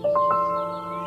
フフフ。